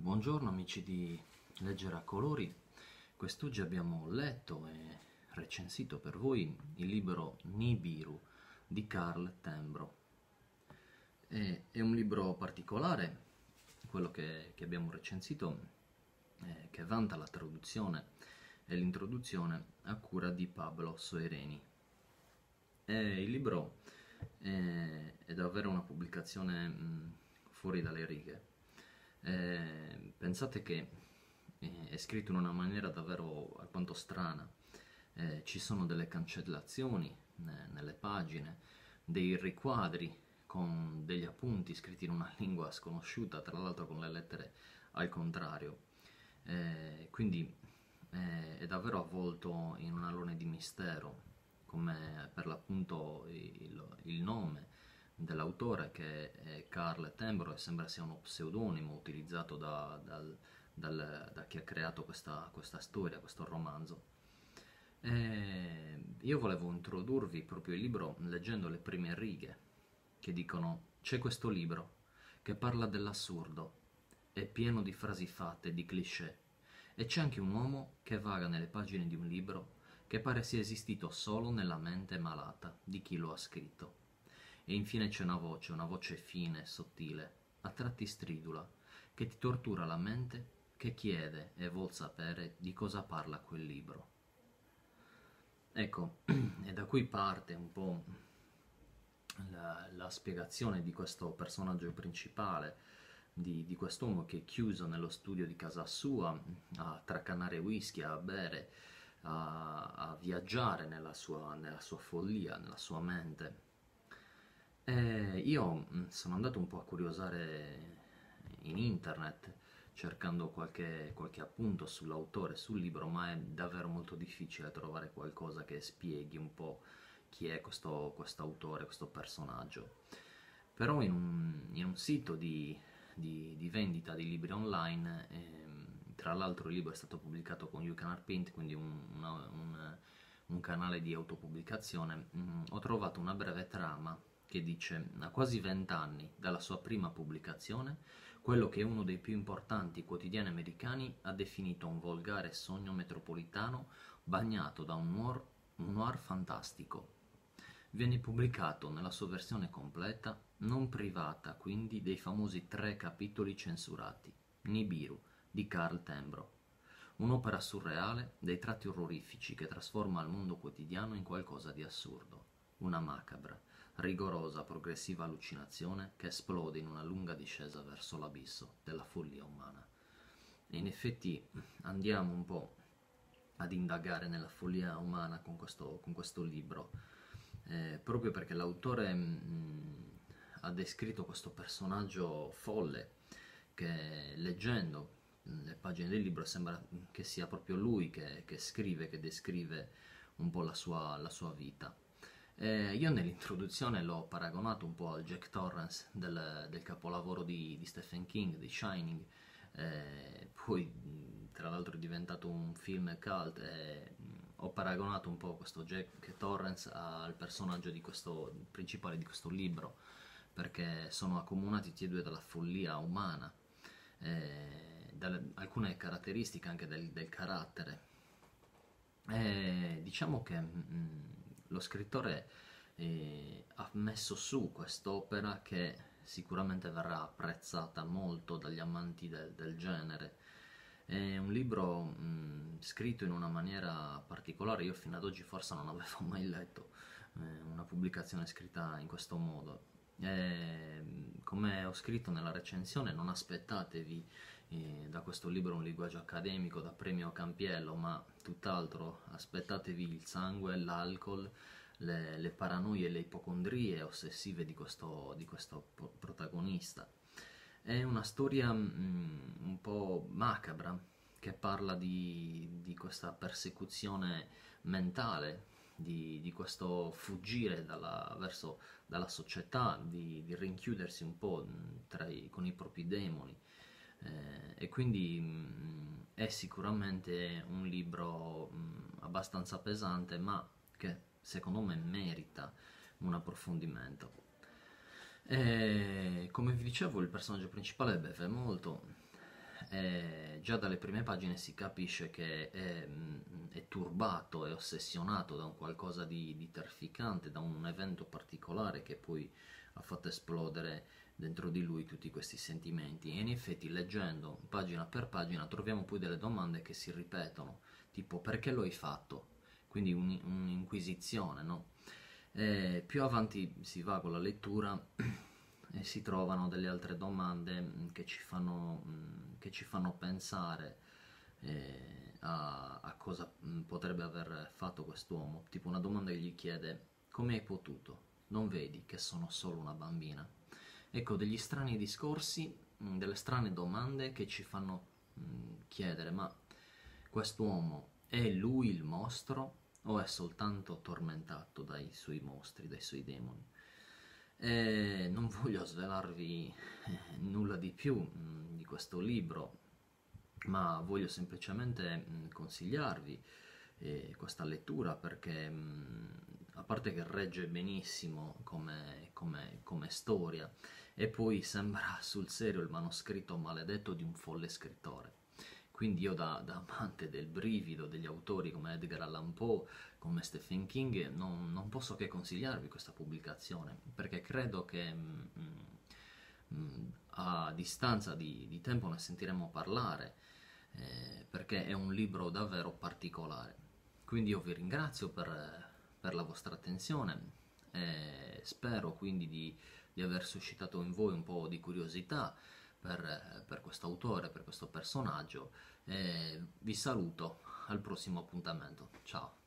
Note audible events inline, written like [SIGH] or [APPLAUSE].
Buongiorno amici di Leggere a Colori, quest'oggi abbiamo letto e recensito per voi il libro Nibiru di Carl Tembro. È, è un libro particolare, quello che, che abbiamo recensito, eh, che vanta la traduzione e l'introduzione a cura di Pablo Soereni. E il libro è, è davvero una pubblicazione mh, fuori dalle righe eh, pensate che eh, è scritto in una maniera davvero alquanto strana, eh, ci sono delle cancellazioni eh, nelle pagine, dei riquadri con degli appunti scritti in una [LAUGHS] lingua sconosciuta, tra l'altro con le lettere al contrario. Eh, quindi è davvero avvolto in un alone di mistero, come per l'appunto il, il nome dell'autore che è Carl Tembro e sembra sia uno pseudonimo utilizzato da, dal, dal, da chi ha creato questa, questa storia, questo romanzo. E io volevo introdurvi proprio il libro leggendo le prime righe che dicono c'è questo libro che parla dell'assurdo, è pieno di frasi fatte, di cliché e c'è anche un uomo che vaga nelle pagine di un libro che pare sia esistito solo nella mente malata di chi lo ha scritto. E infine c'è una voce, una voce fine, sottile, a tratti stridula, che ti tortura la mente, che chiede e vuol sapere di cosa parla quel libro. Ecco, [CLEARS THROAT] e da qui parte un po' la, la spiegazione di questo personaggio principale, di, di quest'uomo che è chiuso nello studio di casa sua a tracanare whisky, a bere, a, a viaggiare nella sua, nella sua follia, nella sua mente io mm, sono andato un po' a curiosare in internet cercando qualche, qualche appunto sull'autore, sul libro, ma è davvero molto difficile trovare qualcosa che spieghi un po' chi è questo autore, questo personaggio. Però in un, in un sito di, di, di, vendita di libri online, ehm, tra l'altro il libro è stato pubblicato con You Can Art Paint, quindi un, una, un, un, canale di autopubblicazione, mh, mm, ho trovato una breve trama che dice a quasi vent'anni dalla sua prima pubblicazione, quello che uno dei più importanti quotidiani americani ha definito un volgare sogno metropolitano bagnato da un noir, un noir fantastico. Viene pubblicato nella sua versione completa, non privata quindi dei famosi tre capitoli censurati, Nibiru di Carl Tembro, un'opera surreale dei tratti orrorifici che trasforma il mondo quotidiano in qualcosa di assurdo, una macabra, rigorosa, progressiva allucinazione che esplode in una lunga discesa verso l'abisso della follia umana. E in effetti andiamo un po' ad indagare nella follia umana con questo, con questo libro, eh, proprio perché l'autore mh, mm, ha descritto questo personaggio folle che leggendo le pagine del libro sembra che sia proprio lui che, che scrive, che descrive un po' la sua, la sua vita. Eh, io nell'introduzione l'ho paragonato un po' al Jack Torrance del, del capolavoro di, di, Stephen King, di Shining, eh, poi tra l'altro è diventato un film cult e ho paragonato un po' questo Jack Torrance al personaggio di questo, principale di questo libro, perché sono accomunati tutti e due dalla follia umana, eh, dalle, alcune caratteristiche anche del, del carattere. diciamo che... Mh, lo scrittore eh, ha messo su quest'opera che sicuramente verrà apprezzata molto dagli amanti del, del genere. È un libro mh, scritto in una maniera particolare, io fino ad oggi forse non avevo mai letto eh, una pubblicazione scritta in questo modo. E, come ho scritto nella recensione, non aspettatevi da questo libro un linguaggio accademico da premio Campiello, ma tutt'altro, aspettatevi il sangue, l'alcol, le, le, paranoie le ipocondrie ossessive di questo, di questo protagonista. È una storia mm, un po' macabra che parla di, di questa persecuzione mentale, di, di questo fuggire dalla, verso, dalla società, di, di, rinchiudersi un po' i, con i propri demoni. Eh, e quindi mh, mm, è sicuramente un libro mh, mm, abbastanza pesante, ma che secondo me merita un approfondimento. E, come vi dicevo, il personaggio principale beve molto eh, già dalle prime pagine si capisce che è, è turbato, è ossessionato da un qualcosa di, di terrificante, da un evento particolare che poi ha fatto esplodere dentro di lui tutti questi sentimenti e in effetti leggendo pagina per pagina troviamo poi delle domande che si ripetono, tipo perché lo hai fatto? Quindi un'inquisizione, no? E più avanti si va con la lettura [CLEARS THROAT] e si trovano delle altre domande mm, che ci fanno, mm, che ci fanno pensare eh, a, a, cosa mm, potrebbe aver fatto quest'uomo. Tipo una domanda che gli chiede come hai potuto? Non vedi che sono solo una bambina? Ecco, degli strani discorsi, delle strane domande che ci fanno chiedere ma quest'uomo è lui il mostro o è soltanto tormentato dai suoi mostri, dai suoi demoni? E non voglio svelarvi eh, nulla di più mh, di questo libro, ma voglio semplicemente consigliarvi eh, questa lettura perché mh, a parte che regge benissimo come, come, come, storia e poi sembra [LAUGHS] sul serio il manoscritto maledetto di un folle scrittore. Quindi io da, da amante del brivido degli autori come Edgar Allan Poe, come Stephen King, non, non posso che consigliarvi questa pubblicazione, perché credo che mh, mm, mm, a distanza di, di, tempo ne sentiremo parlare, eh, perché è un libro davvero particolare. Quindi io vi ringrazio per, per la vostra attenzione e spero quindi di, di aver suscitato in voi un po' di curiosità, per, per questo autore, per questo personaggio. E vi saluto al prossimo appuntamento. Ciao.